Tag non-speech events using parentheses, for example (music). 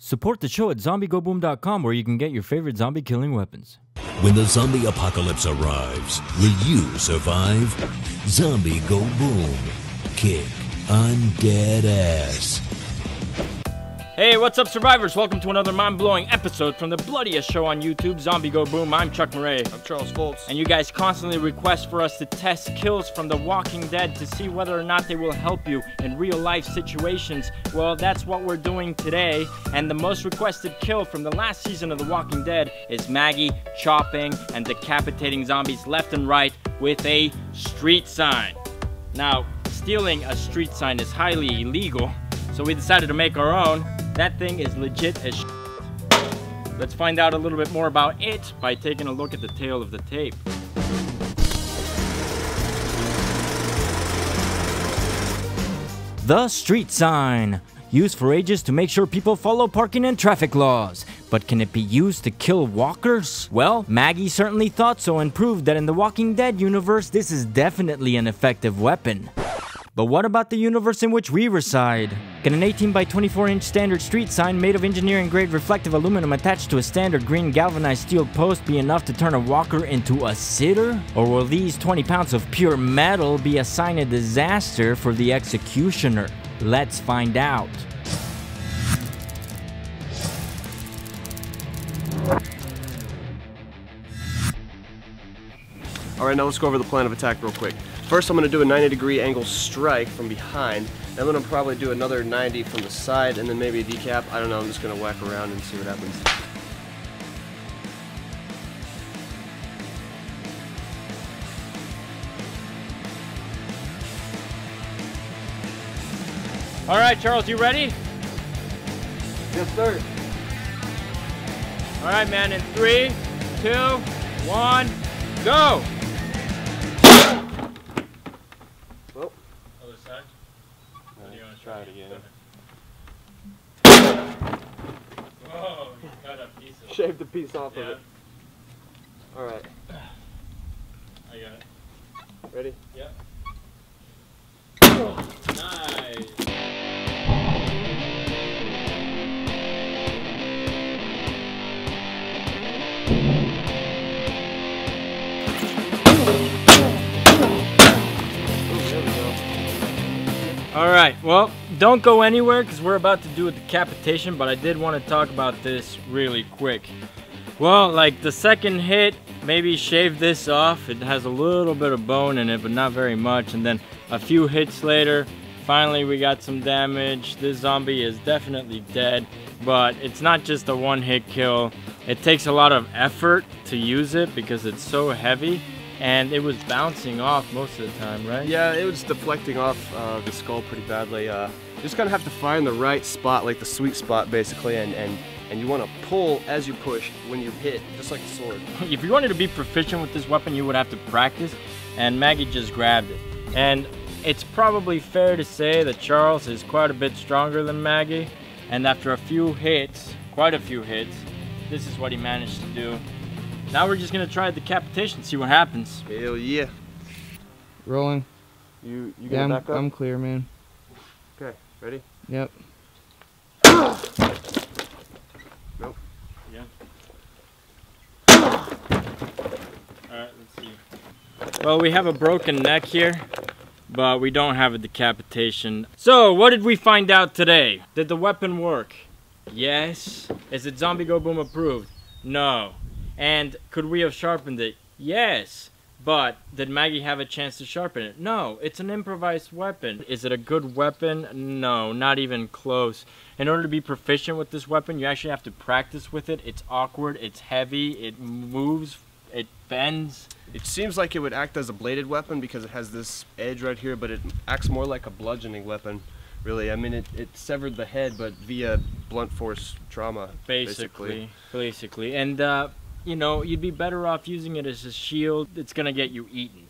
Support the show at zombiegoboom.com where you can get your favorite zombie killing weapons. When the zombie apocalypse arrives, will you survive? Zombie go boom. Kick undead ass. Hey, what's up, survivors? Welcome to another mind blowing episode from the bloodiest show on YouTube, Zombie Go Boom. I'm Chuck Mere. I'm Charles Fultz. And you guys constantly request for us to test kills from The Walking Dead to see whether or not they will help you in real life situations. Well, that's what we're doing today. And the most requested kill from the last season of The Walking Dead is Maggie chopping and decapitating zombies left and right with a street sign. Now, stealing a street sign is highly illegal, so we decided to make our own. That thing is legit as Let's find out a little bit more about it by taking a look at the tale of the tape. The street sign. Used for ages to make sure people follow parking and traffic laws. But can it be used to kill walkers? Well, Maggie certainly thought so and proved that in the Walking Dead universe, this is definitely an effective weapon. But what about the universe in which we reside? Can an 18 by 24 inch standard street sign made of engineering grade reflective aluminum attached to a standard green galvanized steel post be enough to turn a walker into a sitter? Or will these 20 pounds of pure metal be a sign of disaster for the executioner? Let's find out. All right, now let's go over the plan of attack real quick. First, I'm gonna do a 90 degree angle strike from behind. and Then I'm gonna probably do another 90 from the side and then maybe a decap. I don't know, I'm just gonna whack around and see what happens. All right, Charles, you ready? Yes, sir. All right, man, in three, two, one, go! Side. let's try it again. Whoa, you got a piece of Shaved a piece off Yeah. of it. All right, I got it. ready? Yep. Nice. All right, well, don't go anywhere because we're about to do a decapitation, but I did want to talk about this really quick. Well, like the second hit, maybe shave this off. It has a little bit of bone in it, but not very much. And then a few hits later, finally we got some damage. This zombie is definitely dead, but it's not just a one hit kill. It takes a lot of effort to use it because it's so heavy and it was bouncing off most of the time, right? Yeah, it was deflecting off uh, the skull pretty badly. Uh, you just kind of have to find the right spot, like the sweet spot, basically, and and and you want to pull as you push when you hit, just like the sword. (laughs) if you wanted to be proficient with this weapon, you would have to practice, and Maggie just grabbed it. And it's probably fair to say that Charles is quite a bit stronger than Maggie, and after a few hits, quite a few hits, this is what he managed to do. Now we're just gonna try a decapitation, see what happens. Hell yeah! Rolling. You you Yeah, gonna I'm, back up? I'm clear, man. Okay, ready? Yep. (coughs) Yeah. Alright, let's see. Well, we have a broken neck here, but we don't have a decapitation. So, what did we find out today? Did the weapon work? Yes. Is it Zombie Go Boom approved? No. And could we have sharpened it? Yes. But did Maggie have a chance to sharpen it? No. It's an improvised weapon. Is it a good weapon? No, not even close. In order to be proficient with this weapon, you actually have to practice with it. It's awkward, it's heavy, it moves, it bends. It seems like it would act as a bladed weapon because it has this edge right here, but it acts more like a bludgeoning weapon. Really, I mean, it, it severed the head, but via blunt force trauma. Basically, basically. And, uh, you know, you'd be better off using it as a shield. It's gonna get you eaten.